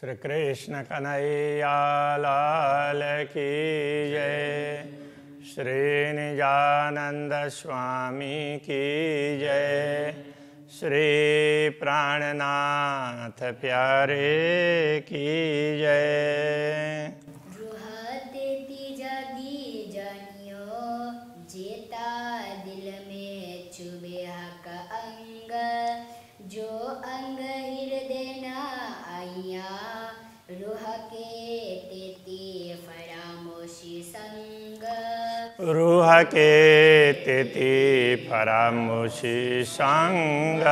श्री कृष्ण कन्हैया लाल की जय। श्री निजानंद स्वामी की जय। श्री प्राणनाथ प्यारे की जय। रूह के तिथि फरामुषि संग।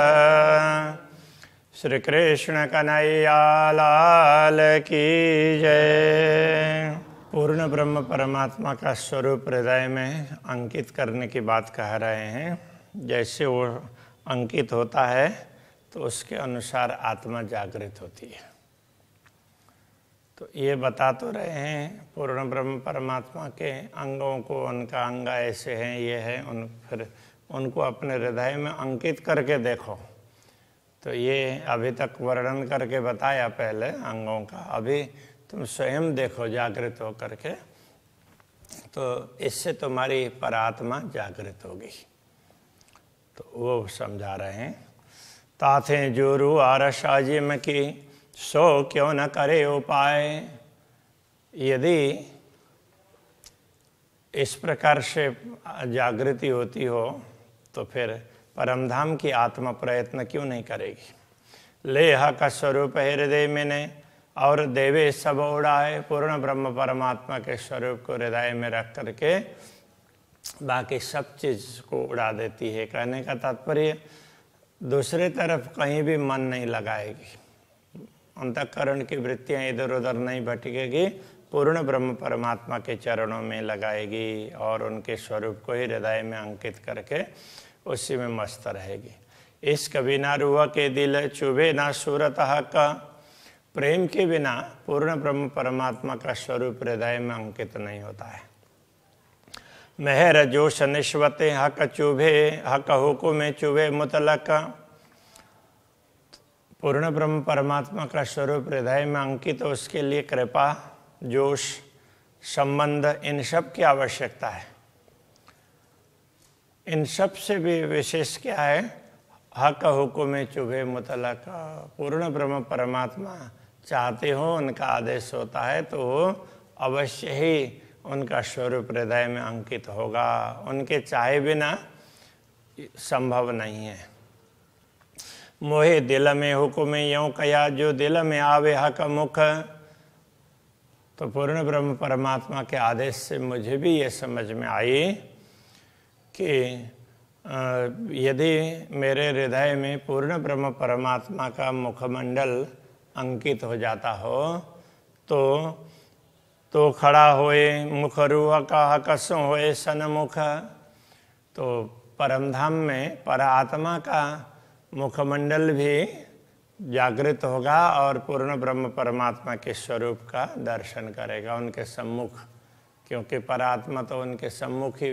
श्री कृष्ण कन्हैया लाल की जय। पूर्ण ब्रह्म परमात्मा का स्वरूप हृदय में अंकित करने की बात कह रहे हैं। जैसे वो अंकित होता है तो उसके अनुसार आत्मा जागृत होती है। तो ये बता तो रहे हैं, पूर्ण ब्रह्म परमात्मा के अंगों को, उनका अंग ऐसे हैं, ये है, उन फिर उनको अपने हृदय में अंकित करके देखो। तो ये अभी तक वर्णन करके बताया पहले अंगों का, अभी तुम स्वयं देखो जागृत हो करके तो इससे तुम्हारी परात्मा जागृत होगी। तो वो समझा रहे हैं, ताथे जोरू आरसाजिम की सो क्यों न करे उपाय? यदि इस प्रकार से जागृति होती हो तो फिर परमधाम की आत्मा प्रयत्न क्यों नहीं करेगी? लेह का स्वरूप हृदय में ने और देवे सब उड़ाए, पूर्ण ब्रह्म परमात्मा के स्वरूप को हृदय में रख करके बाकी सब चीज़ को उड़ा देती है। कहने का तात्पर्य, दूसरे तरफ़ कहीं भी मन नहीं लगाएगी। अंतकरण की वृत्तियाँ इधर उधर नहीं भटकेगी, पूर्ण ब्रह्म परमात्मा के चरणों में लगाएगी और उनके स्वरूप को ही हृदय में अंकित करके उसी में मस्त रहेगी। इस बिना रुआ के दिल चुभे ना सूरत का प्रेम के बिना पूर्ण ब्रह्म परमात्मा का स्वरूप हृदय में अंकित नहीं होता है। मेहर जोश निश्वते हक चुभे, हक हुकुम चुभे मुतलक। पूर्ण ब्रह्म परमात्मा का स्वरूप हृदय में अंकित हो, उसके लिए कृपा, जोश, संबंध, इन सब की आवश्यकता है। इन सबसे भी विशेष क्या है? हक, हुकुम, चुभे, मुतलक। पूर्ण ब्रह्म परमात्मा चाहते हो, उनका आदेश होता है तो अवश्य ही उनका स्वरूप हृदय में अंकित होगा। उनके चाहे बिना संभव नहीं है। मोहे दिल में हुक्म यूँ कया, जो दिल में आवे हक मुख। तो पूर्ण ब्रह्म परमात्मा के आदेश से मुझे भी ये समझ में आई कि यदि मेरे हृदय में पूर्ण ब्रह्म परमात्मा का मुखमंडल अंकित हो जाता हो तो तो खड़ा होए मुख रूह का हकसों होए सनमुख। तो परमधाम में पर आत्मा का मुखमंडल भी जागृत होगा और पूर्ण ब्रह्म परमात्मा के स्वरूप का दर्शन करेगा उनके सम्मुख, क्योंकि परात्मा तो उनके सम्मुख ही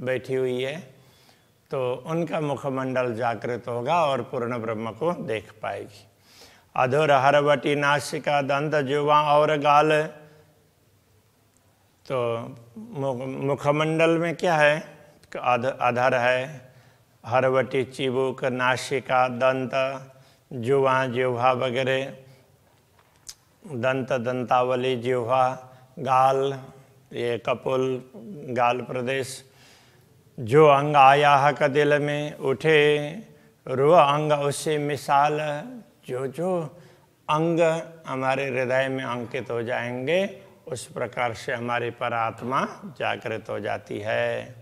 बैठी हुई है। तो उनका मुखमंडल जागृत होगा और पूर्ण ब्रह्म को देख पाएगी। अधुर हरवटी नासिका दंत जुवा और गाल। तो मुखमंडल में क्या है? अधर है। हरवटी, चिबुक नासिका दंत, जुवा, जिह्वा वगैरह दंत, दंतावली, जिह्वा, गाल, ये कपुल, गाल प्रदेश, जो अंग आया का दिल में, उठे रो अंग उससे मिसाल, जो जो अंग हमारे हृदय में अंकित हो जाएँगे, उस प्रकार से हमारी परात्मा जागृत हो जाती है।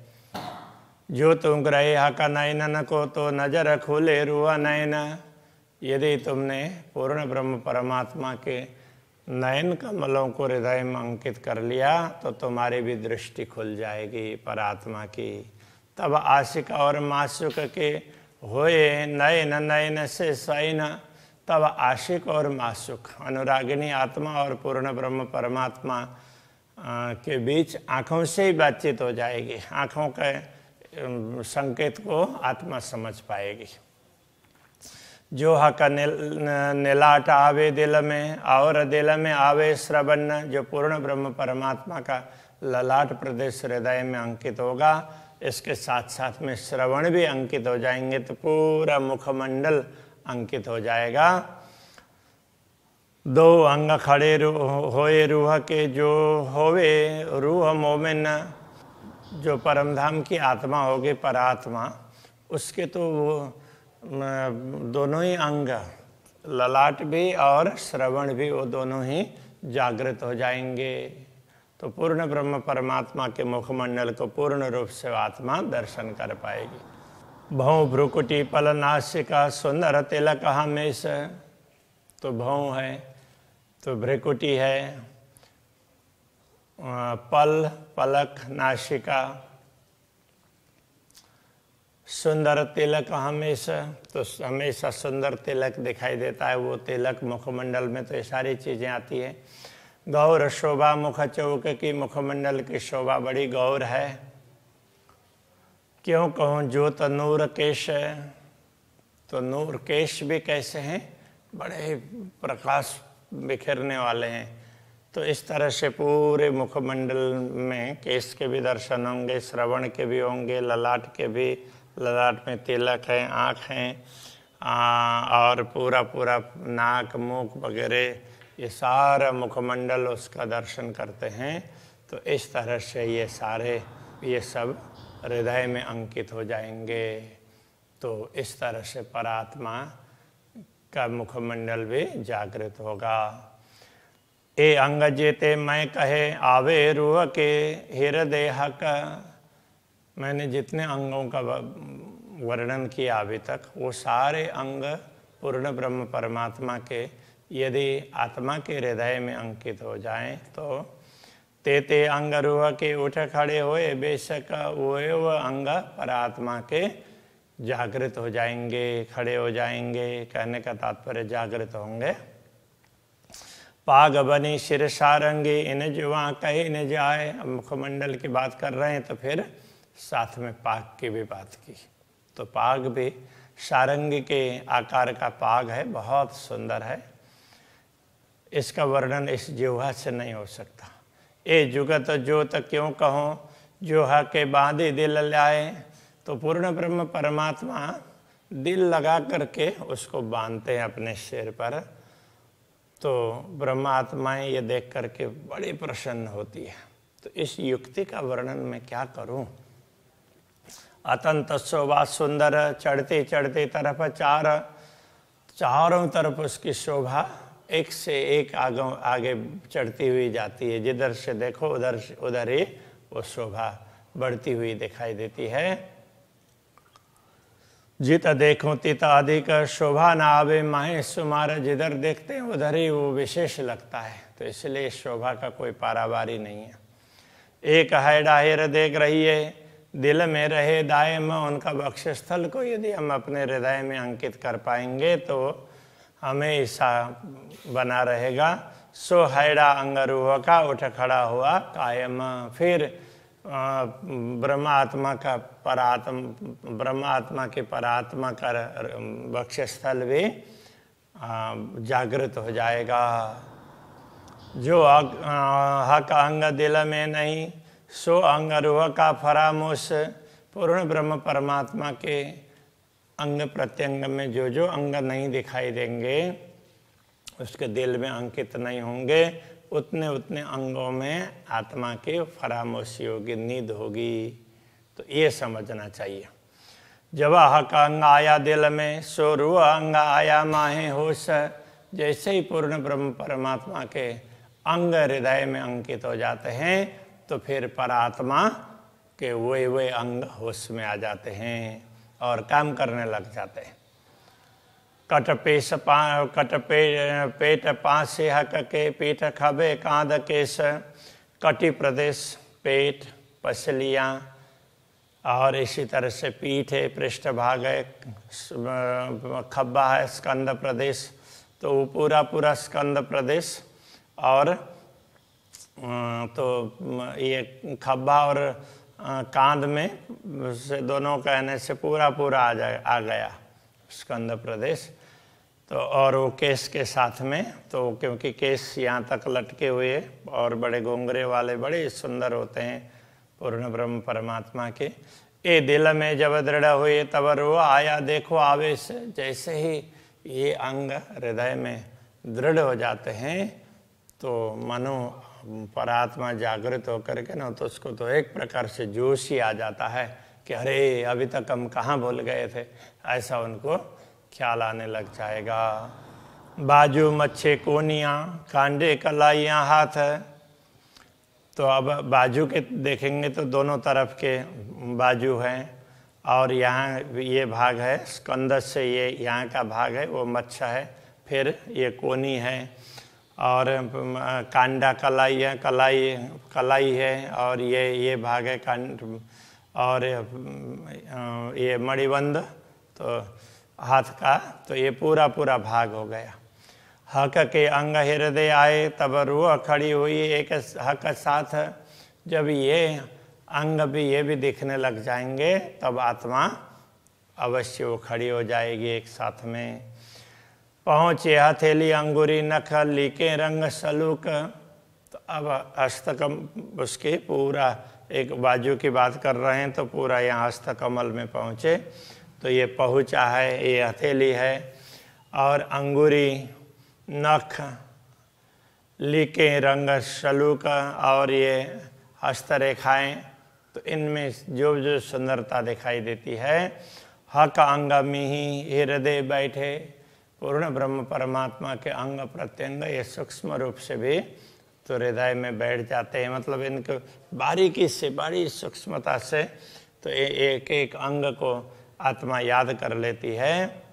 जो तुम ग्रहे का नयन को तो नज़र खोले रुआ नयन यदि तुमने पूर्ण ब्रह्म परमात्मा के नयन कमलों को हृदय में अंकित कर लिया तो तुम्हारी भी दृष्टि खुल जाएगी परात्मा की। तब आशिक और मासुक के होए नयन नयन से सैन तब आशिक और मासुक अनुरागिनी आत्मा और पूर्ण ब्रह्म परमात्मा के बीच आँखों से ही बातचीत हो जाएगी। आँखों के संकेत को आत्मा समझ पाएगी। जो हक निलाट आवे दिल में, और दिल में आवे श्रवण जो पूर्ण ब्रह्म परमात्मा का ललाट प्रदेश हृदय में अंकित होगा, इसके साथ साथ में श्रवण भी अंकित हो जाएँगे तो पूरा मुखमंडल अंकित हो जाएगा। दो अंग खड़े होए रूह के जो होवे, रूह मोमिन जो परमधाम की आत्मा होगी, परात्मा, उसके तो वो दोनों ही अंग, ललाट भी और श्रवण भी, वो दोनों ही जागृत हो जाएँगे। तो पूर्ण ब्रह्म परमात्मा के मुखमंडल को पूर्ण रूप से आत्मा दर्शन कर पाएगी। भौ भ्रुकुटी पल नासिका, सुंदर तिलक हमेश। तो भौ है तो भ्रिकुटी है पल पलक नाशिका सुंदर तिलक हमेशा तो हमेशा सुंदर तिलक दिखाई देता है, वो तिलक मुखमंडल में तो ये सारी चीज़ें आती है। गौर शोभा मुख चौक की मुखमंडल की शोभा बड़ी गौर है। क्यों कहूँ, जो तो नूर केश है तो नूर केश भी कैसे हैं? बड़े प्रकाश बिखरने वाले हैं। तो इस तरह से पूरे मुखमंडल में केश के भी दर्शन होंगे, श्रवण के भी होंगे, ललाट के भी, ललाट में तिलक है, आँख हैं और पूरा पूरा नाक, मुख वगैरह, ये सारा मुखमंडल उसका दर्शन करते हैं। तो इस तरह से ये सारे, ये सब हृदय में अंकित हो जाएँगे। तो इस तरह से परात्मा का मुखमंडल भी जागृत होगा। ए अंग जेते मैं कहे, आवे रूह के हृदय का मैंने जितने अंगों का वर्णन किया अभी तक, वो सारे अंग पूर्ण ब्रह्म परमात्मा के। यदि आत्मा के हृदय में अंकित हो जाएँ तो ते ते अंग रूह के उठ खड़े हुए, बेशक वो वो अंग परात्मा के जागृत हो जाएँगे, खड़े हो जाएँगे, कहने का तात्पर्य जागृत होंगे। पाग बनी शिर सारंगी इन जुआ कहीं न जाए मुखमंडल की बात कर रहे हैं तो फिर साथ में पाग की भी बात की। तो पाग भी सारंगी के आकार का पाग है, बहुत सुंदर है। इसका वर्णन इस जोहा से नहीं हो सकता। ए जुगत जो जोत क्यों कहो? जोहा के बांधे दिल लाए। तो पूर्ण ब्रह्म परमात्मा दिल लगा करके उसको बांधते हैं अपने सिर पर। तो ब्रह्मात्माएँ ये देख करके बड़ी प्रसन्न होती है। तो इस युक्ति का वर्णन मैं क्या करूँ? अतंत शोभा सुंदर, चढ़ते चढ़ते तरफ़ चार, चारों तरफ़ उसकी शोभा एक से एक आगे आगे चढ़ती हुई जाती है। जिधर से देखो, उधर उधर ही वो शोभा बढ़ती हुई दिखाई देती है। जित देखो तित अधिक शोभा न आवे माहे सुमार जिधर देखते हैं, उधर ही वो विशेष लगता है। तो इसलिए शोभा का कोई पारावारी नहीं है। एक है डाहिर देख रही है, दिल में रहे दायम उनका बक्षस्थल को यदि हम अपने हृदय में अंकित कर पाएँगे तो हमें ऐसा बना रहेगा। सो हैड़ा अंगरूह का उठ खड़ा हुआ कायम, फिर ब्रह्मात्मा का परात्म, ब्रह्मात्मा के परात्मा का बक्षस्थल भी जागृत हो जाएगा। जो हक अंग दिल में नहीं, सो अंग रूह का फरामोश पूर्ण ब्रह्म परमात्मा के अंग प्रत्यंग में जो जो अंग नहीं दिखाई देंगे, उसके दिल में अंकित नहीं होंगे। उतने उतने अंगों में आत्मा की फरामोशी होगी नींद होगी। तो ये समझना चाहिए। जब हक अंग आया दिल में रूह अंग आया माहे होश। जैसे ही पूर्ण ब्रह्म परमात्मा के अंग हृदय में अंकित हो जाते हैं तो फिर परात्मा के वे वे अंग होश में आ जाते हैं और काम करने लग जाते हैं। कट पेश पा कट पे पेट पाँच हक के पीठ खबे कांद केस कटी प्रदेश पेट पसलियाँ, और इसी तरह से पीठ है पृष्ठ भाग है खब्बा है, स्कंद प्रदेश तो पूरा पूरा स्कंद प्रदेश, और तो ये खब्बा और कांद में से दोनों कहने से पूरा पूरा आ जाए आ गया स्कंद प्रदेश। तो और वो केस के साथ में तो क्योंकि केस यहाँ तक लटके हुए और बड़े घोंगरे वाले, बड़े सुंदर होते हैं, पूर्ण ब्रह्म परमात्मा के। ये दिल में जब दृढ़ हुए, तब रो आया, देखो आवेश, जैसे ही ये अंग हृदय में दृढ़ हो जाते हैं तो मनो परात्मा जागृत होकर के, ना तो उसको तो एक प्रकार से जोश ही आ जाता है कि अरे, अभी तक हम कहाँ भूल गए थे? ऐसा उनको ख्याल आने लग जाएगा। बाजू मच्छे कोनिया, कांडे कलाइयाँ हाथ है। तो अब बाजू के देखेंगे तो दोनों तरफ़ के बाजू हैं और यहाँ ये भाग है स्कंद से ये यहाँ का भाग है, वो मच्छा है, फिर ये कोनी है और कांडा कलाई है, कलाई कलाई है और ये ये भाग है कांड, और ये मणिबंध तो हाथ का तो ये पूरा पूरा भाग हो गया। हक के अंग हृदय आए, तब रूह खड़ी हुई, एक हक साथ। जब ये अंग भी, ये भी दिखने लग जाएँगे, तब आत्मा अवश्य वो खड़ी हो जाएगी एक साथ में। पहुँचे हथेली, अंगूरी नख लीके, रंग, सलूक। तो अब हस्तकम, उसके पूरा, एक बाजू की बात कर रहे हैं तो पूरा यहाँ हस्तकमल में पहुँचे। तो ये पहुँचा है, ये हथेली है और अंगूरी, नख, लीके, रंग सलूक और ये हस्तरेखाएँ तो इनमें जो जो सुंदरता दिखाई देती है, हक अंग में ही हृदय बैठे, पूर्ण ब्रह्म परमात्मा के अंग प्रत्यंग, ये सूक्ष्म रूप से भी तो हृदय में बैठ जाते हैं। मतलब इनको बारीकी से बड़ी सूक्ष्मता से तो एक एक अंग को आत्मा याद कर लेती है।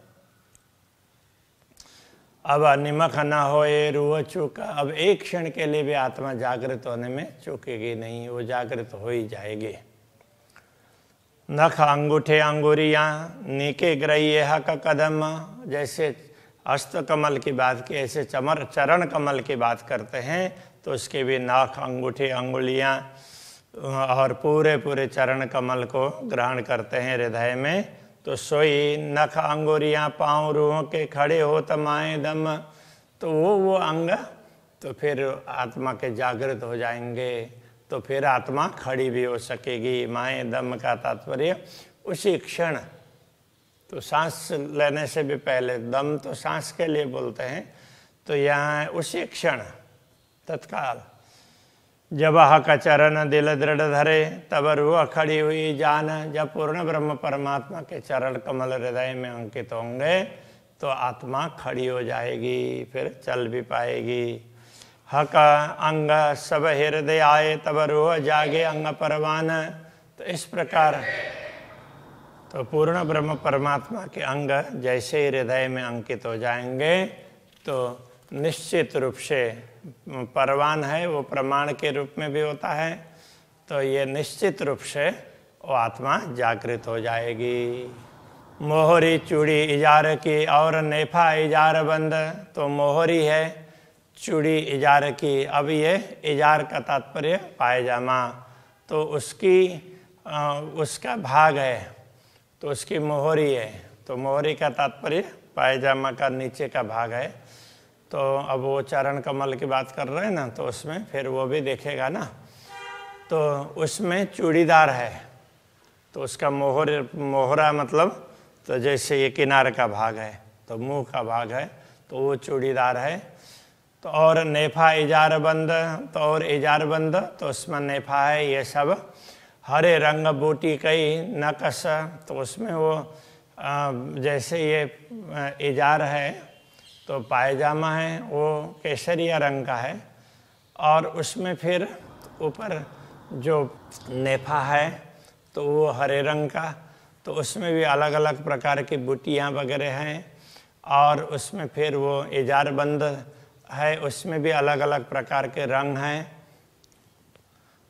अब निमक न हो ये रूह चूक, अब एक क्षण के लिए भी आत्मा जागृत होने में चूकेगी नहीं, वो जागृत हो ही जाएगी। नख अंगूठे अंगूरिया, नीके ग्रही का कदम। जैसे अस्त कमल की बात की, ऐसे चमर चरण कमल की बात करते हैं तो उसके भी नाक अंगूठे, अंगुलियाँ और पूरे पूरे चरण कमल को ग्रहण करते हैं हृदय में। तो सोई नख अंगुरियाँ पाँव रूहों के खड़े हो तमाए दम। तो वो वो अंग तो फिर आत्मा के जागृत हो जाएँगे। तो फिर आत्मा खड़ी भी हो सकेगी, माए दम का तात्पर्य। उसी क्षण तो सांस लेने से भी पहले, दम तो सांस के लिए बोलते हैं। तो यहाँ उसी क्षण, तत्काल। जब का चरण दिल दृढ़ धरे, तब रूह खड़ी हुई जान। जब पूर्ण ब्रह्म परमात्मा के चरण कमल हृदय में अंकित होंगे तो आत्मा खड़ी हो जाएगी, फिर चल भी पाएगी। हक अंग सब हृदय आए, तब रूह जागे अंग परवान। तो इस प्रकार तो पूर्ण ब्रह्म परमात्मा के अंग जैसे ही हृदय में अंकित हो जाएँगे तो निश्चित रूप से परवान है वो प्रमाण के रूप में भी होता है तो ये निश्चित रूप से वो आत्मा जागृत हो जाएगी। मोहरी चूड़ी इजार की और नेफा इजार बंद तो मोहरी है चूड़ी इजार की। अब ये इजार का तात्पर्य पायजामा तो उसकी आ, उसका भाग है तो उसकी मोहरी है तो मोहरी का तात्पर्य पायजामा का नीचे का भाग है। तो अब वो चरण कमल की बात कर रहे हैं ना तो उसमें फिर वो भी देखेगा ना। तो उसमें चूड़ीदार है। तो उसका मोहर, मोहरा मतलब तो जैसे ये किनार का भाग है तो मुँह का भाग है तो वो चूड़ीदार है। तो और नेफा इजार बंद तो और इजार बंद तो उसमें नेफा है ये सब। हरे रंग बूटी कई नकस तो उसमें वो जैसे ये इजार है तो पायजामा है, वो केसरिया रंग का है और उसमें फिर ऊपर जो नेफा है तो वो हरे रंग का तो उसमें भी अलग अलग प्रकार की बुटियाँ वगैरह हैं और उसमें फिर वो इजार बंद है, उसमें भी अलग अलग प्रकार के रंग हैं।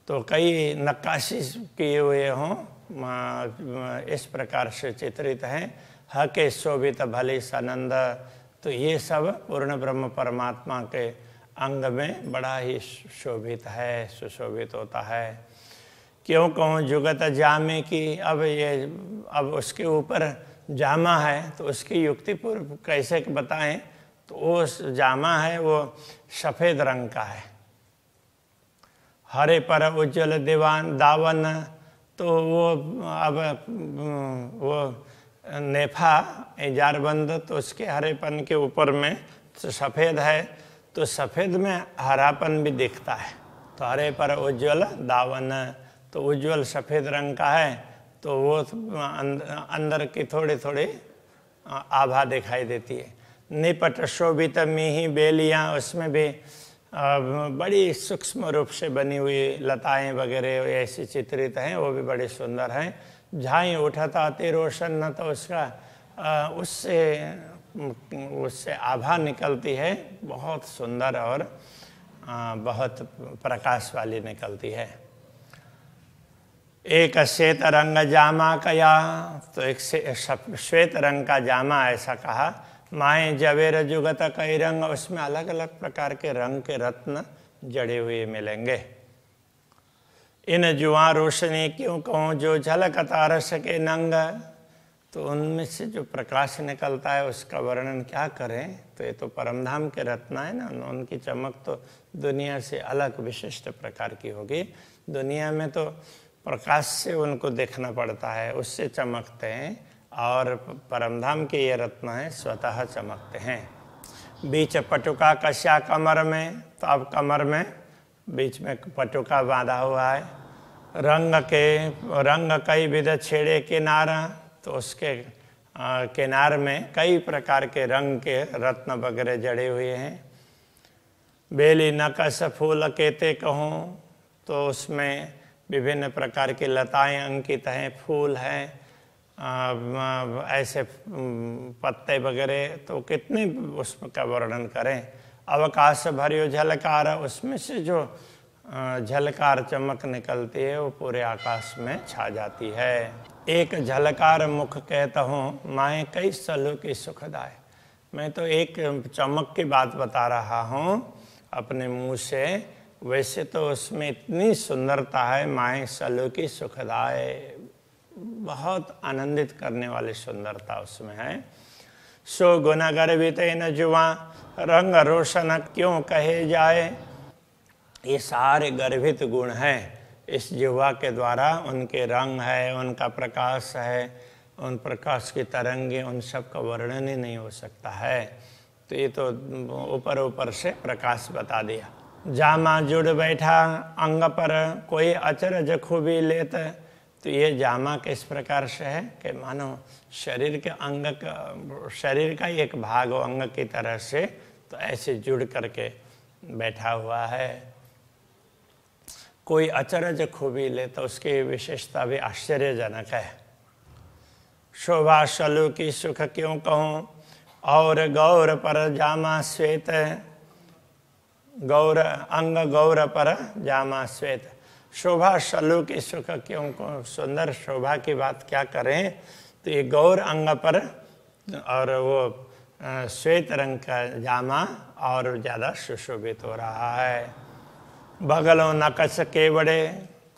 तो कई नक्काशी किए हुए हों इस प्रकार से चित्रित हैं। ह के शोभित भले सनंद तो ये सब पूर्ण ब्रह्म परमात्मा के अंग में बड़ा ही शोभित है, सुशोभित होता है। क्यों कहूँ? जुगत जामे की अब ये, अब उसके ऊपर जामा है तो उसकी युक्ति पूर्व कैसे बताएँ? तो वो जामा है, वो सफ़ेद रंग का है। हरे पर उज्जवल दीवान दावन तो वो अब, वो नेफा जारबंद तो उसके हरेपन के ऊपर में तो सफ़ेद है तो सफ़ेद में हरापन भी दिखता है। तो हरे पर उज्जवल दावन तो उज्जवल सफ़ेद रंग का है तो वो अंदर की थोड़ी थोड़ी आभा दिखाई देती है। निपट शोभित मिही बेलियाँ, उसमें भी बड़ी सूक्ष्म रूप से बनी हुई लताएँ वगैरह ऐसी चित्रित हैं, वो भी बड़े सुंदर हैं। झाई उठाता अति रोशन न तो उसका उससे उससे आभा निकलती है, बहुत सुंदर और बहुत प्रकाश वाली निकलती है। एक श्वेत रंग जामा कया तो एक श्वेत रंग का जामा ऐसा कहा, माए जवेर जुगत कई रंग, उसमें अलग अलग प्रकार के रंग के रत्न जड़े हुए मिलेंगे। इन जुआ रोशनी क्यों कहूँ, जो झलक तार सके नंग? तो उनमें से जो प्रकाश निकलता है, उसका वर्णन क्या करें? तो ये तो परमधाम के रत्न है ना उनकी चमक तो दुनिया से अलग विशिष्ट प्रकार की होगी। दुनिया में तो प्रकाश से उनको देखना पड़ता है, उससे चमकते हैं, और परमधाम के ये रत्न हैं, स्वतः चमकते हैं। बीच पटुका कश्या कमर में तो अब कमर में बीच में पटुका बांधा हुआ है। रंग के, रंग कई विध छेड़े किनारा तो उसके किनार में कई प्रकार के रंग के रत्न वगैरह जड़े हुए हैं। बेली, नकस, फूल, केते कहूँ तो उसमें विभिन्न प्रकार की लताएँ अंकित हैं, फूल हैं ऐसे पत्ते वगैरह तो कितने उसका वर्णन करें। अवकाश भरियो झलकार, उसमें से जो झलकार चमक निकलती है, वो पूरे आकाश में छा जाती है। एक झलकार मुख कहता हूँ, माए, कई सलों की सुखदाय। मैं तो एक चमक की बात बता रहा हूँ, अपने मुँह से। वैसे तो उसमें इतनी सुंदरता है, माए, सलों की सुखदाय। बहुत आनंदित करने वाली सुंदरता उसमें है। सो गुना गर्भित न जुआ, रंग रोशन क्यों कहे जाए? ये सारे गर्भित गुण हैं। इस जुवा के द्वारा उनके रंग है, उनका प्रकाश है, उन प्रकाश की तरंगे उन सब का वर्णन ही नहीं हो सकता है। तो ये तो ऊपर ऊपर से प्रकाश बता दिया। जामा जुड़ बैठा, अंग पर कोई अचरज खूबी लेत तो ये जामा किस प्रकार से है कि मानो शरीर के अंग का, शरीर का एक भाग अंग की तरह से तो ऐसे जुड़ करके बैठा हुआ है। कोई अचरज खूबी ले तो उसकी विशेषता भी आश्चर्यजनक है। शोभा शलु की सुख क्यों कहूँ? और गौर पर जामा श्वेत, गौर, अंग गौर पर जामा श्वेत। शोभा शलु की सुख क्यों सुंदर शोभा की बात क्या करें? तो ये गौर अंग पर और वो श्वेत रंग का जामा और ज़्यादा सुशोभित हो रहा है। बगलों नकश के बड़े,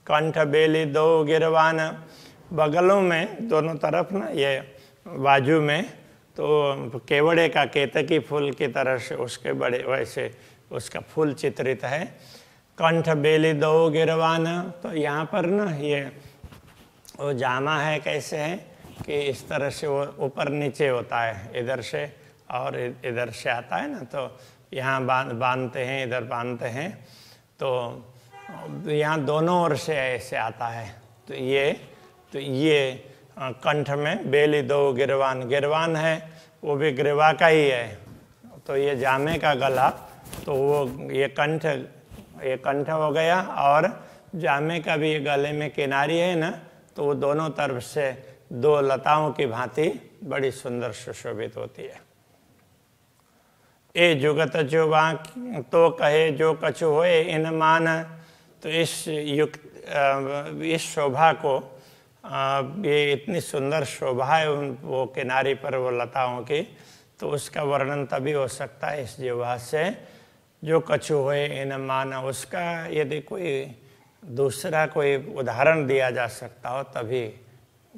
कंठ बेली दो गिरवान। बगलों में दोनों तरफ़ ना ये बाजू में तो केवड़े का केतकी फूल की तरह से उसके बड़े, वैसे उसका फूल चित्रित है। कंठ बेली दो गिरवान। तो यहाँ पर ना ये वो जामा है कैसे है कि इस तरह से वो ऊपर नीचे होता है, इधर से और इधर से आता है ना तो यहाँ बाँध, बांधते हैं, इधर बांधते हैं। तो यहाँ दोनों ओर से ऐसे आता है। तो ये तो ये कंठ में बेली दो गिरवान। गिरवान है, वो भी गिरवा का ही है। तो ये जामे का गला तो वो, ये कंठ ये कंठ हो गया और जामे का भी गले में किनारी है ना तो वो दोनों तरफ़ से दो लताओं की भांति बड़ी सुंदर सुशोभित होती है। ए जुगत जो तो कहे जो कछु होए इन मान तो इस युक्त इस शोभा को ये इतनी सुंदर शोभा है उन, वो किनारे पर वो लताओं की तो उसका वर्णन तभी हो सकता है इस जीवा से जो कछु होए, इन मान उसका यदि कोई दूसरा कोई उदाहरण दिया जा सकता हो, तभी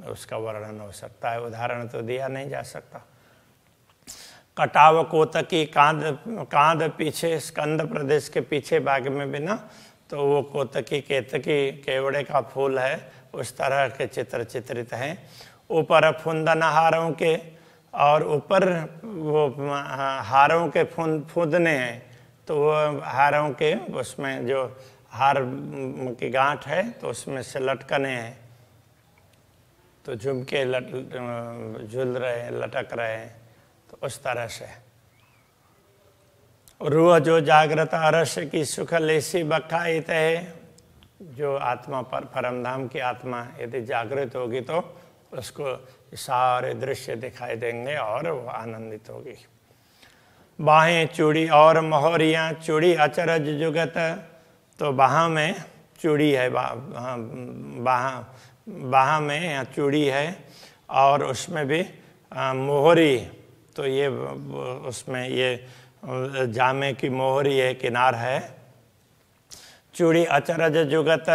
उसका वर्णन हो सकता है। उदाहरण तो दिया नहीं जा सकता। कटाव कोतकी कांद कांद पीछे, स्कंद प्रदेश के पीछे बाग में भी ना तो वो कोतकी, केतकी, केवड़े का फूल है, उस तरह के चित्र चित्रित हैं। ऊपर फुंदन हारों के और ऊपर वो हारों के फुंद फुदने हैं। तो वो हारों के, उसमें जो हार की गांठ है तो उसमें से लटकने हैं। तो झुमके लट, झूल रहे हैं, लटक रहे हैं तो उस तरह से। रूह जो जागृत अरस की सुख लेसी बखाइत है, जो आत्मा पर, परमधाम की आत्मा यदि जागृत होगी तो उसको सारे दृश्य दिखाई देंगे और वो आनंदित होगी। बाहें चूड़ी और मोहरियाँ, चूड़ी अचरज जुगत तो बाह में चूड़ी है बाह बाह में चूड़ी है और उसमें भी मोहरी तो ये उसमें ये जामे की मोहरी है, किनार है। चूड़ी अचरज जुगत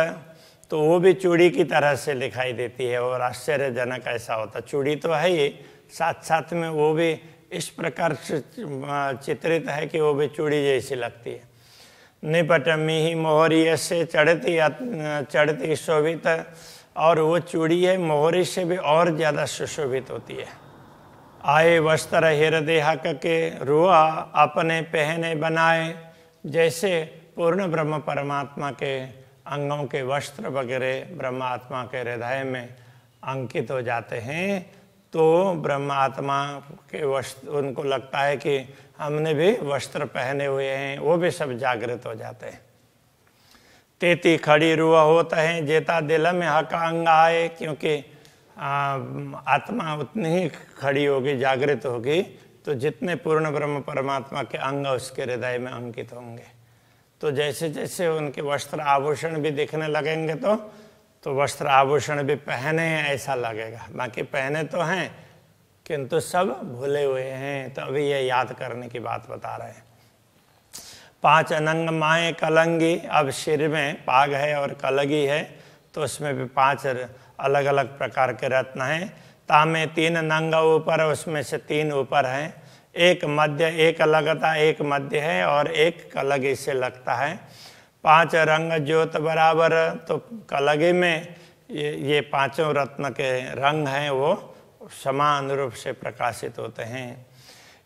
तो वो भी चूड़ी की तरह से दिखाई देती है, और आश्चर्यजनक ऐसा होता, चूड़ी तो है ही साथ साथ में वो भी इस प्रकार से चित्रित है कि वो भी चूड़ी जैसी लगती है। निपट मिही मोहरी से चढ़ती चढ़ती शोभित, और वो चूड़ी है, मोहरी से भी और ज़्यादा सुशोभित होती है। आए वस्त्र हृदय हक के रुआ अपने पहने बनाए, जैसे पूर्ण ब्रह्म परमात्मा के अंगों के वस्त्र वगैरह ब्रह्मात्मा के हृदय में अंकित हो जाते हैं। तो ब्रह्मात्मा के वस्त्र, उनको लगता है कि हमने भी वस्त्र पहने हुए हैं, वो भी सब जागृत हो जाते हैं। तेती खड़ी रुआ होता है, जेता दिल में हक अंग आए, क्योंकि आत्मा उतनी ही खड़ी होगी, जागृत होगी तो जितने पूर्ण ब्रह्म परमात्मा के अंग उसके हृदय में अंकित होंगे। तो जैसे जैसे उनके वस्त्र आभूषण भी दिखने लगेंगे तो तो वस्त्र आभूषण भी पहने हैं, ऐसा लगेगा। बाकी पहने तो हैं, किंतु सब भूले हुए हैं। तो अभी ये याद करने की बात बता रहे हैं। पाँच अनंग माए कलंगी, अब सिर में पाग है और कलगी है तो उसमें भी पाँच अलग अलग प्रकार के रत्न हैं। तामे तीन नंग ऊपर, उसमें से तीन ऊपर हैं। एक मध्य, एक लगता एक मध्य है और एक कलगी से लगता है। पाँच रंग ज्योत बराबर तो कलगे में ये ये पाँचों रत्न के रंग हैं, वो समान रूप से प्रकाशित होते हैं।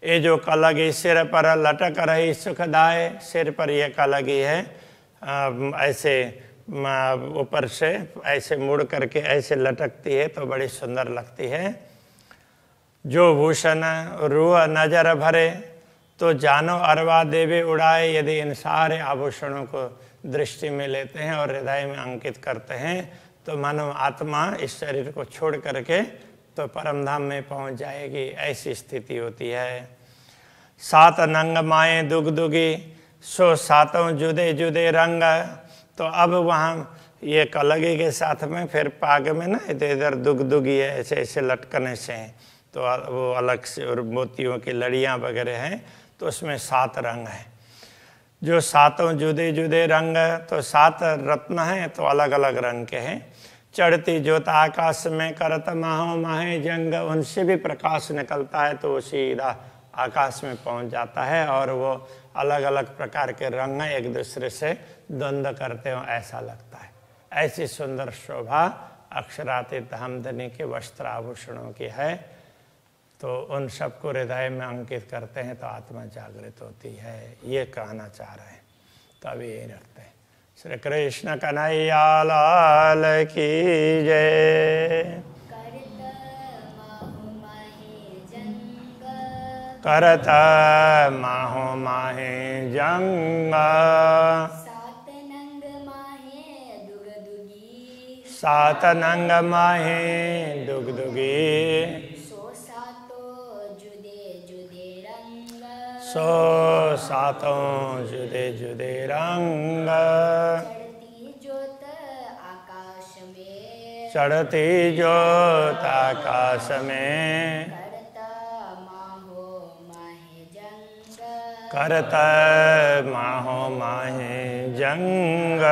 ये जो कलगी सिर पर लटक रही सुखदाय, सिर पर ये कलगी है ऐसे ऊपर से ऐसे मुड़ करके ऐसे लटकती है तो बड़ी सुंदर लगती है। जो भूषण, रूह नज़र भरे तो जानो अरवा देवे उड़ाए, यदि इन सारे आभूषणों को दृष्टि में लेते हैं और हृदय में अंकित करते हैं तो मानव आत्मा इस शरीर को छोड़ करके तो परम धाम में पहुँच जाएगी, ऐसी स्थिति होती है। सात नंग माए दुग दुगी, सो सातों जुदे जुदे रंग तो अब वहाँ ये कलगी के साथ में फिर पाग में ना, इधर इधर दुग दुगी है ऐसे ऐसे लटकने से तो वो अलग से और मोतियों की लड़ियाँ वगैरह हैं तो उसमें सात रंग हैं। जो सातों जुदे जुदे रंग तो सात रत्न हैं तो अलग अलग रंग के हैं। चढ़ती ज्योत आकाश में करत माहो, माहे जंग, उनसे भी प्रकाश निकलता है तो वो सीधा आकाश में पहुँच जाता है और वो अलग अलग प्रकार के रंग एक दूसरे से द्वंद्व करते हो, ऐसा लगता है। ऐसी सुंदर शोभा अक्षरातीत हमदनी के वस्त्र आभूषणों की है। तो उन सबको हृदय में अंकित करते हैं तो आत्मा जागृत होती है। ये कहना चाह रहे हैं। तो अभी यही रखते हैं। श्री कृष्ण कन्हैया लाल की जय। करत माहो माहे जंग। सात नंग माहे दुग दुगी सो सातों जुदे जुदे रंग। चढ़ती जोत आकाश में करत माहो माहे जंग।